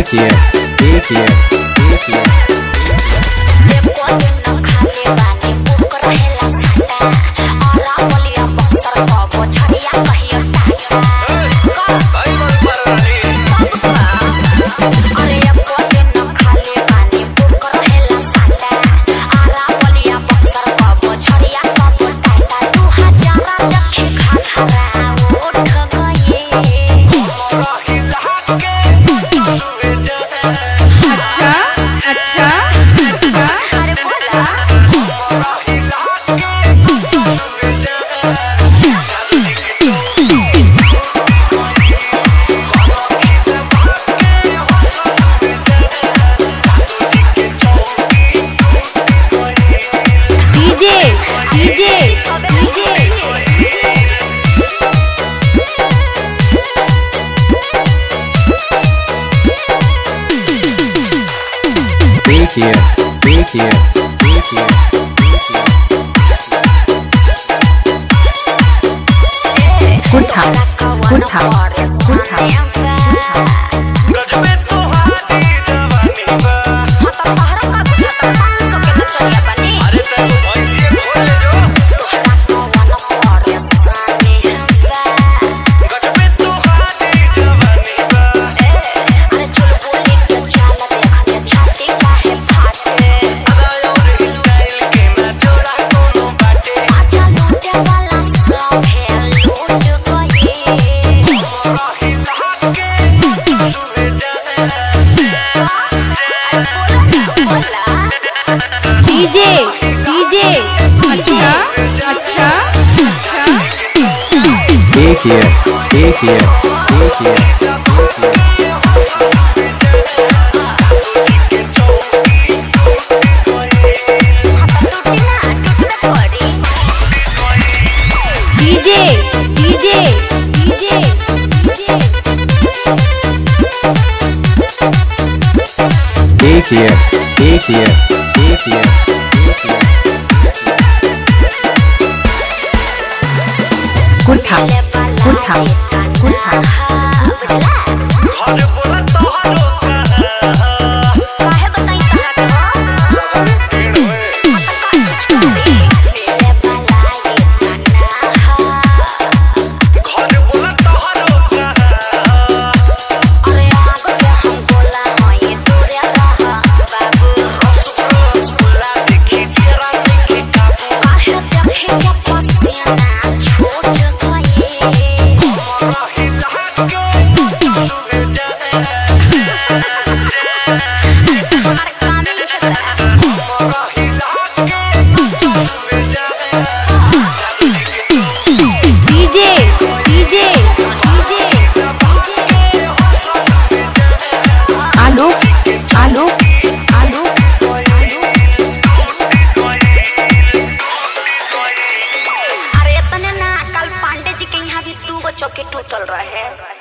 ATX, ATX, ATX. DJ, DJ, DJ. BTS, BTS, BTS. Good town, good town, good town. ये अच्छा अच्छा अच्छा। एक यस एक यस एक yes DJ yes, yes, yes, yes. Good cow. Good cow. Good cow. चौकी to चल रहा है।